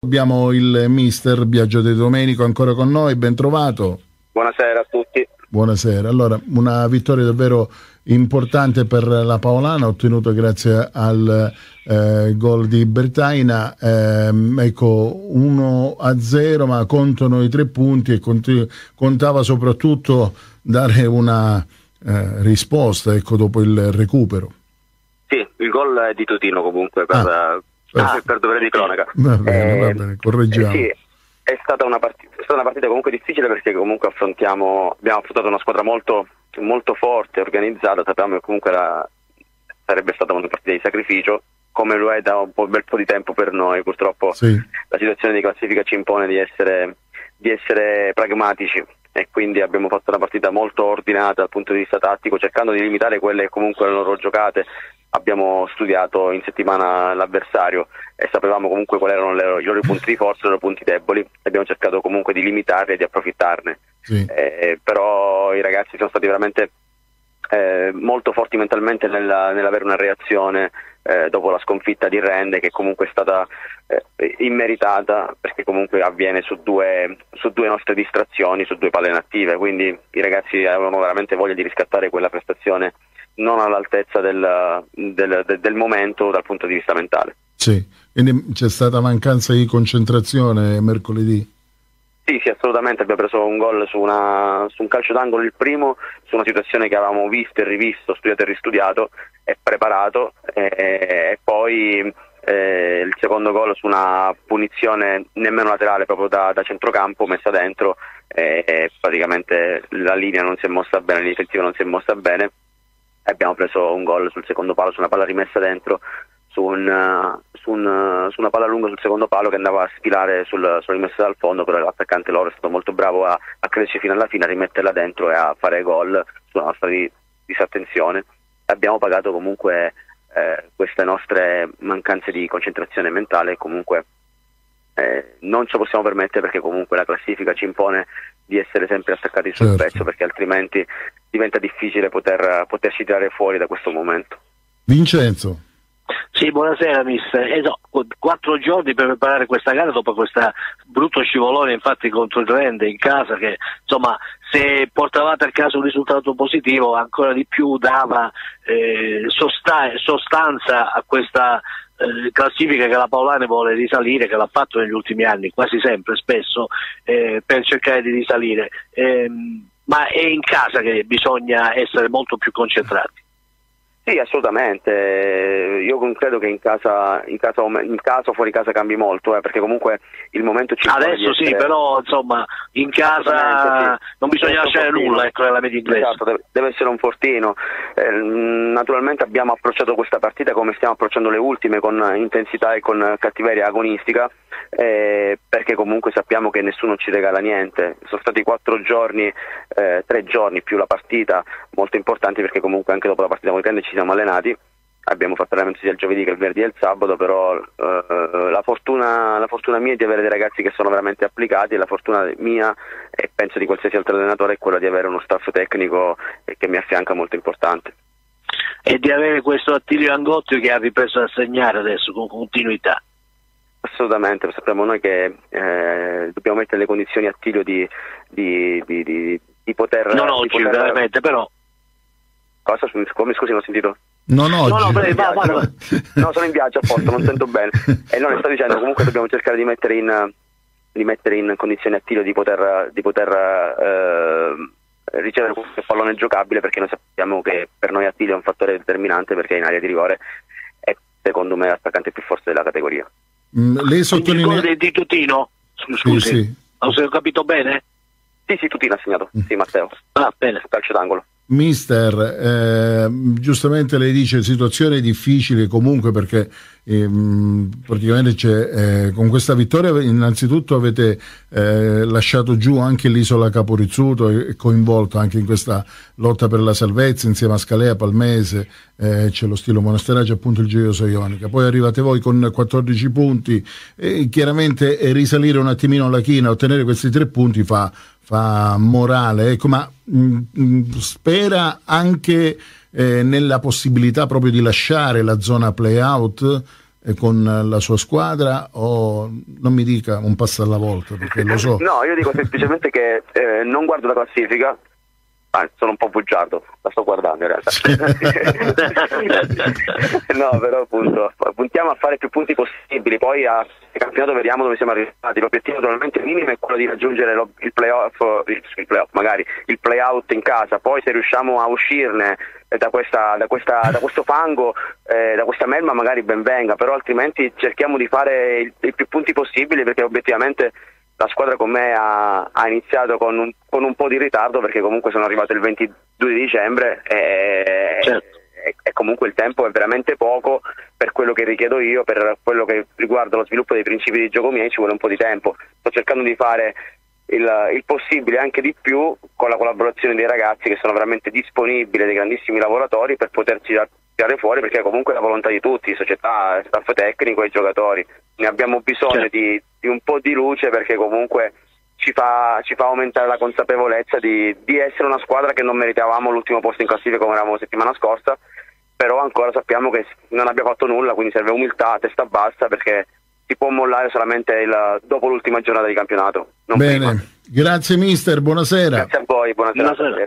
Abbiamo il mister Biagio De Domenico ancora con noi, ben trovato. Buonasera a tutti. Buonasera. Allora, una vittoria davvero importante per la Paolana, ottenuta grazie al eh, gol di Bertaina. Eh, ecco, 1 a 0, ma contano i tre punti e conti- contava soprattutto dare una eh, risposta ecco, dopo il recupero. Sì, il gol è di Tutino comunque per, ah ah, per dovere di cronaca. Va bene, eh, va bene, correggiamo. Sì, è stata, partita, è stata, una partita, comunque difficile perché comunque affrontiamo, abbiamo affrontato una squadra molto, molto forte, organizzata, sappiamo che comunque era, sarebbe stata una partita di sacrificio, come lo è da un, po', un bel po' di tempo per noi, purtroppo sì. la situazione di classifica ci impone di essere, di essere pragmatici e quindi abbiamo fatto una partita molto ordinata dal punto di vista tattico, cercando di limitare quelle che comunque erano loro giocate abbiamo studiato in settimana l'avversario e sapevamo comunque quali erano i loro punti di forza e i loro punti deboli e abbiamo cercato comunque di limitarli e di approfittarne. Sì. Eh, però i ragazzi sono stati veramente eh, molto forti mentalmente nella, nell'avere una reazione eh, dopo la sconfitta di Rende che comunque è stata eh, immeritata perché comunque avviene su due, su due, nostre distrazioni, su due palle inattive, quindi i ragazzi avevano veramente voglia di riscattare quella prestazione non all'altezza del, del, del, del, momento dal punto di vista mentale. Sì, quindi c'è stata mancanza di concentrazione mercoledì? Sì, sì, assolutamente, abbiamo preso un gol su, una, su, un calcio d'angolo il primo, su una situazione che avevamo visto e rivisto, studiato e ristudiato e preparato e, e poi eh, il secondo gol su una punizione nemmeno laterale proprio da, da centrocampo messa dentro e, praticamente la linea non si è mossa bene, l'iniziativa non si è mossa bene abbiamo preso un gol sul secondo palo su una palla rimessa dentro su, un, su, un, su, una palla lunga sul secondo palo che andava a sfilare sul, sulla rimessa dal fondo però l'attaccante loro è stato molto bravo a, a crescere fino alla fine a rimetterla dentro e a fare gol sulla nostra di, disattenzione. Abbiamo pagato comunque eh, queste nostre mancanze di concentrazione mentale comunque eh, non ce lo possiamo permettere perché comunque la classifica ci impone di essere sempre attaccati sul certo. pezzo perché altrimenti diventa difficile poter, poterci tirare fuori da questo momento. Vincenzo. Sì, buonasera mister. Eh no, quattro giorni per preparare questa gara dopo questo brutto scivolone infatti contro il Rende in casa che insomma se portavate a casa un risultato positivo ancora di più dava eh, sosta- sostanza a questa eh, classifica che la Paolane vuole risalire, che l'ha fatto negli ultimi anni, quasi sempre, spesso, eh, per cercare di risalire. Eh, ma è in casa che bisogna essere molto più concentrati. Sì, assolutamente. Io credo che in casa, in casa, in casa o fuori casa cambi molto, eh, perché comunque il momento ci Adesso sì, essere... però insomma in casa sì. non bisogna lasciare nulla ecco, nella media inglese. Esatto, deve, deve essere un fortino. Eh, naturalmente abbiamo approcciato questa partita come stiamo approcciando le ultime, con intensità e con cattiveria agonistica, eh, perché comunque sappiamo che nessuno ci regala niente. Sono stati quattro giorni, eh, tre giorni più la partita, molto importanti perché comunque anche dopo la partita con i ci siamo allenati, abbiamo fatto allenamenti sia il giovedì che il venerdì e il sabato, però eh, la, fortuna, la, fortuna, mia è di avere dei ragazzi che sono veramente applicati e la fortuna mia e penso di qualsiasi altro allenatore è quella di avere uno staff tecnico che mi affianca molto importante. E di avere questo Attilio Angotti che ha ripreso a segnare adesso con continuità. Assolutamente, sappiamo noi che eh, dobbiamo mettere le condizioni a Attilio di, di, di, di poter... Non oggi, poter... veramente, però Cosa? Come scusi, non ho sentito? Non oggi. No, no, pre- va, va, va. no, sono in viaggio a posto, non sento bene. E non le sto dicendo, comunque dobbiamo cercare di mettere in, di mettere in condizione a tiro di poter, di poter eh, ricevere qualche pallone giocabile perché noi sappiamo che per noi Attilio è un fattore determinante perché in area di rigore è secondo me l'attaccante più forte della categoria. Mm, lei sottolinea... Il di Tutino? Scusi, sì, sì. Ho capito bene? Sì, sì, Tutino ha segnato. Mm. Sì, Matteo. Ah, bene. Calcio d'angolo. Mister, eh, giustamente lei dice situazione difficile comunque perché eh, praticamente eh, con questa vittoria innanzitutto avete eh, lasciato giù anche l'isola Caporizzuto e coinvolto anche in questa lotta per la salvezza insieme a Scalea, Palmese, eh, c'è lo stilo Monasteraggio appunto il Gioioso Ionica. Poi arrivate voi con 14 punti e chiaramente risalire un attimino la china, ottenere questi tre punti fa fa morale, ecco, ma mh, mm, mh, mm, spera anche eh, nella possibilità proprio di lasciare la zona play-out eh, con la sua squadra o non mi dica un passo alla volta perché lo so. no, io dico semplicemente che eh, non guardo la classifica, Ah, sono un po' bugiardo, la sto guardando in realtà. no, però appunto puntiamo a fare più punti possibili, poi a campionato vediamo dove siamo arrivati. L'obiettivo naturalmente minimo è quello di raggiungere lo, il playoff, il, il playoff, magari il playout in casa, poi se riusciamo a uscirne da, questa, da, questa, da questo fango, eh, da questa melma magari ben venga, però altrimenti cerchiamo di fare il, i più punti possibili perché obiettivamente la squadra con me ha, ha iniziato con un, con un, po' di ritardo perché comunque sono arrivato il 22 dicembre e, certo. e, e, comunque il tempo è veramente poco per quello che richiedo io, per quello che riguarda lo sviluppo dei principi di gioco miei ci vuole un po' di tempo. Sto cercando di fare il, il possibile anche di più con la collaborazione dei ragazzi che sono veramente disponibili, dei grandissimi lavoratori per poterci tirare fuori perché comunque è la volontà di tutti, società, staff tecnico e giocatori. Ne abbiamo bisogno certo. di, di, un po' di luce perché comunque ci fa, ci fa aumentare la consapevolezza di, di, essere una squadra che non meritavamo l'ultimo posto in classifica come eravamo la settimana scorsa, però ancora sappiamo che non abbiamo fatto nulla, quindi serve umiltà, testa bassa perché si può mollare solamente il, dopo l'ultima giornata di campionato. Bene, prima. grazie mister, buonasera. Grazie a voi, buonasera. buonasera.